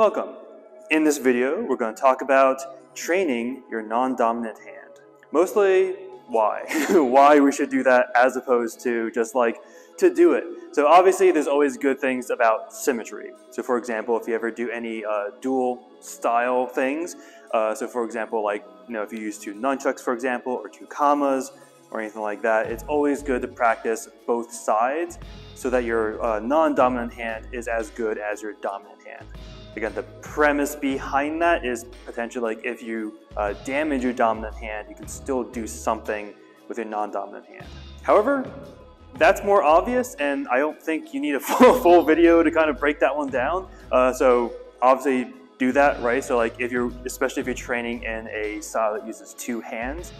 Welcome. In this video, we're going to talk about training your non-dominant hand. Mostly why. why we should do that as opposed to just like to do it. So obviously there's always good things about symmetry. So for example, if you ever do any uh, dual style things, uh, so for example, like, you know, if you use two nunchucks, for example, or two kamas, or anything like that, it's always good to practice both sides so that your uh, non-dominant hand is as good as your dominant hand. Again, the premise behind that is potentially like if you uh, damage your dominant hand, you can still do something with your non-dominant hand. However, that's more obvious and I don't think you need a full, full video to kind of break that one down. Uh, so obviously do that, right? So like if you're, especially if you're training in a style that uses two hands,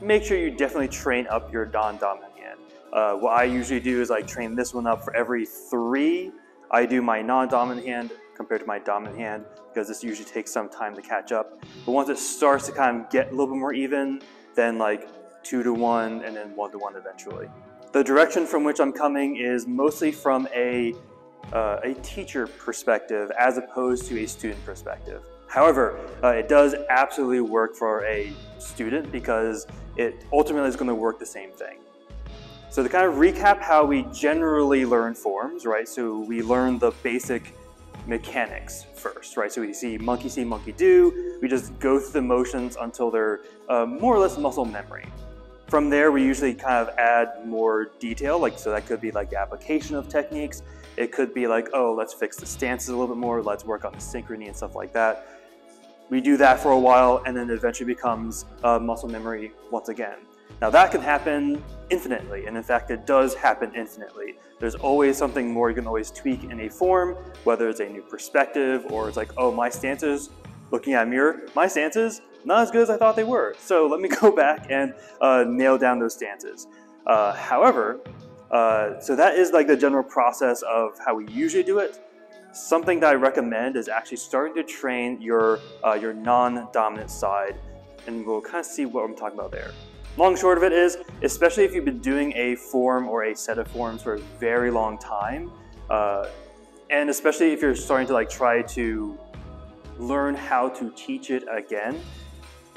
make sure you definitely train up your non-dominant hand. Uh, what I usually do is I train this one up for every three. I do my non-dominant hand compared to my dominant hand because this usually takes some time to catch up. But once it starts to kind of get a little bit more even, then like two to one and then one to one eventually. The direction from which I'm coming is mostly from a uh, a teacher perspective as opposed to a student perspective. However, uh, it does absolutely work for a student because it ultimately is going to work the same thing. So to kind of recap how we generally learn forms, right? So we learn the basic mechanics first, right? So we see monkey see, monkey do. We just go through the motions until they're uh, more or less muscle memory. From there, we usually kind of add more detail, like so that could be like the application of techniques. It could be like, oh, let's fix the stances a little bit more, let's work on the synchrony and stuff like that. We do that for a while, and then it eventually becomes uh, muscle memory once again. Now that can happen infinitely, and in fact it does happen infinitely. There's always something more you can always tweak in a form, whether it's a new perspective or it's like, oh, my stances, looking at a mirror, my stances, not as good as I thought they were. So let me go back and uh, nail down those stances. Uh, however, uh, so that is like the general process of how we usually do it. Something that I recommend is actually starting to train your, uh, your non-dominant side, and we'll kind of see what I'm talking about there. Long short of it is, especially if you've been doing a form or a set of forms for a very long time, uh, and especially if you're starting to like try to learn how to teach it again,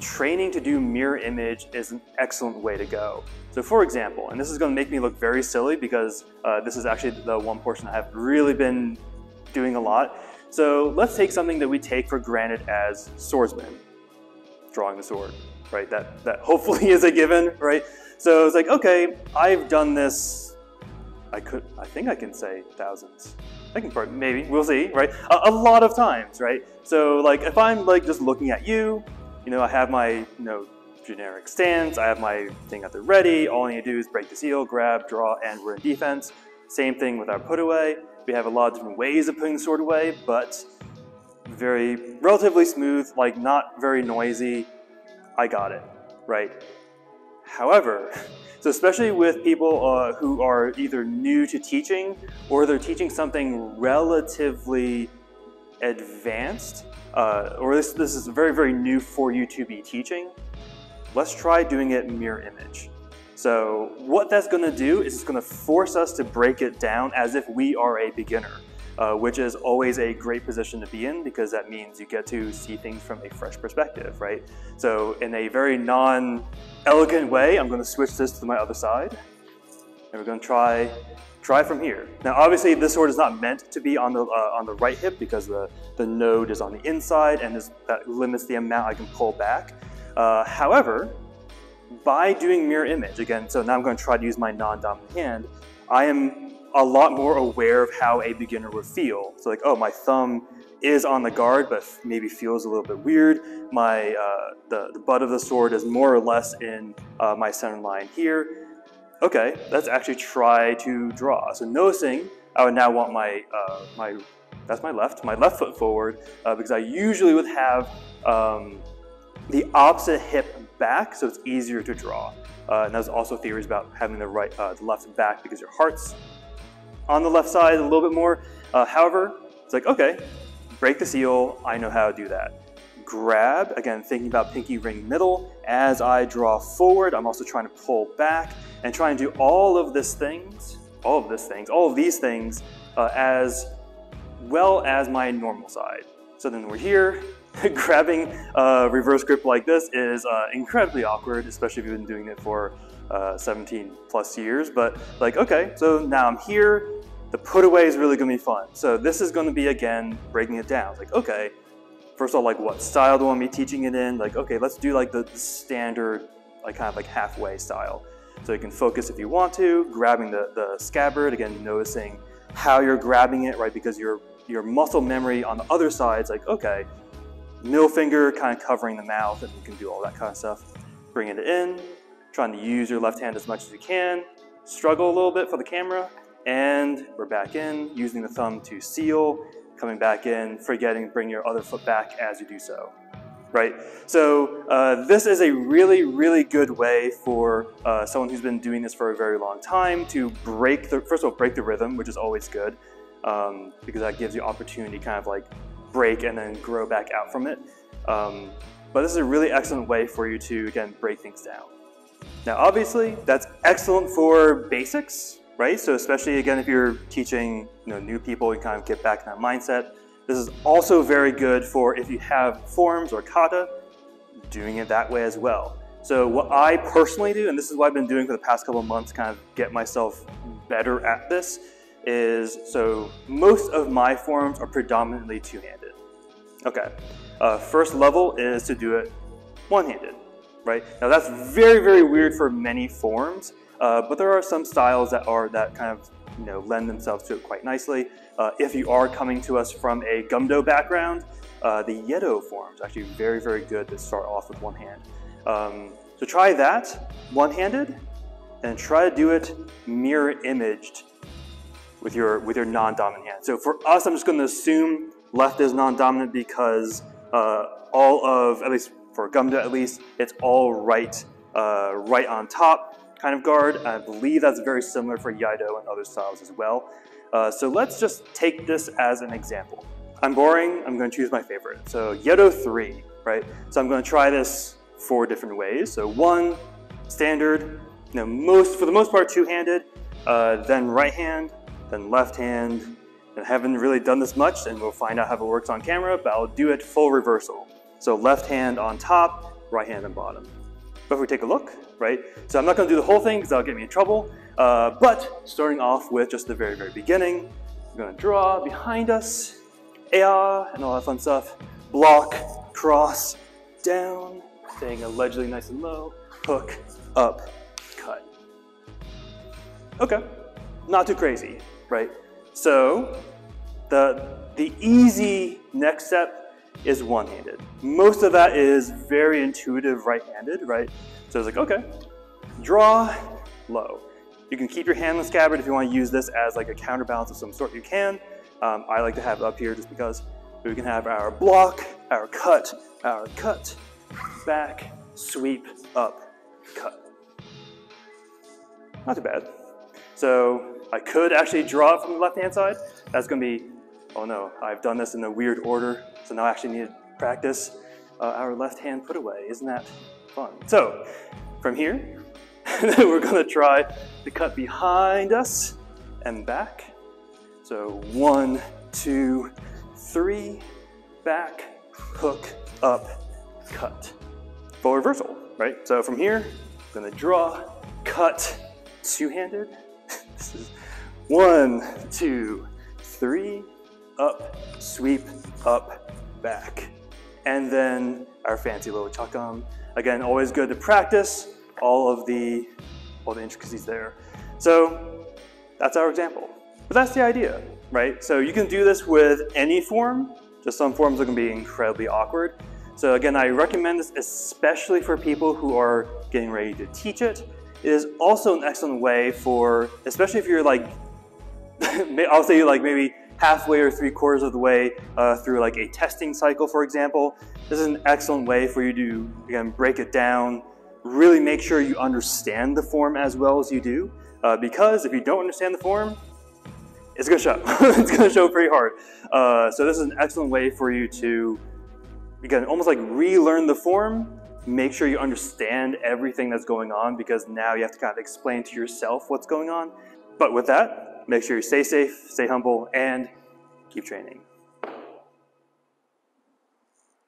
training to do mirror image is an excellent way to go. So for example, and this is going to make me look very silly because uh, this is actually the one portion I have really been doing a lot. So let's take something that we take for granted as swordsmen, drawing the sword, right? That, that hopefully is a given, right? So it's like, okay, I've done this, I could, I think I can say thousands. I can, probably, maybe, we'll see, right? A, a lot of times, right? So like if I'm like just looking at you, you know, I have my, you know, generic stance, I have my thing at the ready, all I need to do is break the seal, grab, draw, and we're in defense. Same thing with our put away. We have a lot of different ways of putting the sword away, but very relatively smooth, like not very noisy. I got it, right? However, so especially with people uh, who are either new to teaching or they're teaching something relatively advanced, uh, or this, this is very, very new for you to be teaching, let's try doing it mirror image. So what that's gonna do is it's gonna force us to break it down as if we are a beginner, uh, which is always a great position to be in because that means you get to see things from a fresh perspective, right? So in a very non-elegant way, I'm gonna switch this to my other side. And we're gonna try try from here. Now obviously this sword is not meant to be on the, uh, on the right hip because the, the node is on the inside and that limits the amount I can pull back. Uh, however, by doing mirror image, again, so now I'm going to try to use my non-dominant hand, I am a lot more aware of how a beginner would feel. So like, oh, my thumb is on the guard, but maybe feels a little bit weird. My uh, the, the butt of the sword is more or less in uh, my center line here. Okay, let's actually try to draw. So noticing, I would now want my, uh, my that's my left, my left foot forward, uh, because I usually would have um, the opposite hip back, so it's easier to draw. Uh, and there's also theories about having the right, uh, the left back because your heart's on the left side a little bit more. Uh, however, it's like, okay, break the seal, I know how to do that grab, again, thinking about pinky ring middle. As I draw forward, I'm also trying to pull back and try and do all of these things, all of these things, all of these things uh, as well as my normal side. So then we're here. Grabbing a reverse grip like this is uh, incredibly awkward, especially if you've been doing it for uh, 17 plus years. But like, okay, so now I'm here. The put away is really gonna be fun. So this is gonna be, again, breaking it down. Like, okay, first of all, like what style do I want me teaching it in? Like, okay, let's do like the standard, like kind of like halfway style. So you can focus if you want to, grabbing the, the scabbard, again, noticing how you're grabbing it, right? Because your, your muscle memory on the other side is like, okay, middle finger kind of covering the mouth and you can do all that kind of stuff. Bringing it in, trying to use your left hand as much as you can, struggle a little bit for the camera, and we're back in, using the thumb to seal, coming back in, forgetting bring your other foot back as you do so. Right? So uh, this is a really, really good way for uh, someone who's been doing this for a very long time to break the, first of all, break the rhythm, which is always good, um, because that gives you opportunity to kind of like break and then grow back out from it. Um, but this is a really excellent way for you to, again, break things down. Now, obviously, that's excellent for basics, right? So especially, again, if you're teaching you know, new people, you kind of get back in that mindset. This is also very good for if you have forms or kata, doing it that way as well. So what I personally do, and this is what I've been doing for the past couple months, kind of get myself better at this, is so most of my forms are predominantly two-handed. Okay, uh, first level is to do it one-handed right? Now that's very, very weird for many forms, uh, but there are some styles that are that kind of you know lend themselves to it quite nicely. Uh, if you are coming to us from a Gumdo background, uh, the Yedo form is actually very, very good to start off with one hand. Um, so try that one-handed, and try to do it mirror imaged with your with your non-dominant hand. So for us, I'm just going to assume left is non-dominant because uh, all of at least for Gumdo at least, it's all right, uh, right on top kind of guard. I believe that's very similar for Iaido and other styles as well. Uh, so let's just take this as an example. I'm boring, I'm going to choose my favorite. So Yedo 3, right? So I'm going to try this four different ways. So one, standard, you know, most, for the most part two-handed, uh, then right hand, then left hand, and I haven't really done this much and we'll find out how it works on camera, but I'll do it full reversal. So left hand on top, right hand on bottom. But if we take a look, right? So I'm not gonna do the whole thing because that'll get me in trouble. Uh, but starting off with just the very, very beginning, we're gonna draw behind us, Ea, and all that fun stuff. Block, cross, down, staying allegedly nice and low, hook, up, cut. Okay, not too crazy, right? So the, the easy next step is one-handed. Most of that is very intuitive right-handed, right? So it's like, okay, draw, low. You can keep your hand on the scabbard if you want to use this as like a counterbalance of some sort, you can. Um, I like to have it up here just because we can have our block, our cut, our cut, back, sweep, up, cut. Not too bad. So I could actually draw it from the left-hand side. That's going to be, oh no, I've done this in a weird order. So now I actually need to practice uh, our left hand put away. Isn't that fun? So from here, we're gonna try to cut behind us and back. So one, two, three, back, hook, up, cut. Full reversal, right? So from here, I'm gonna draw, cut, two-handed. this is one, two, three, up, sweep, up, back. And then our fancy little chakam. Again, always good to practice all of the, all the intricacies there. So that's our example. But that's the idea, right? So you can do this with any form, just some forms are gonna be incredibly awkward. So again, I recommend this especially for people who are getting ready to teach it. It is also an excellent way for, especially if you're like, I'll say like maybe halfway or three quarters of the way uh, through like a testing cycle, for example. This is an excellent way for you to, again, break it down, really make sure you understand the form as well as you do. Uh, because if you don't understand the form, it's gonna show. it's gonna show pretty hard. Uh, so this is an excellent way for you to, again, almost like relearn the form, make sure you understand everything that's going on because now you have to kind of explain to yourself what's going on. But with that, Make sure you stay safe, stay humble, and keep training.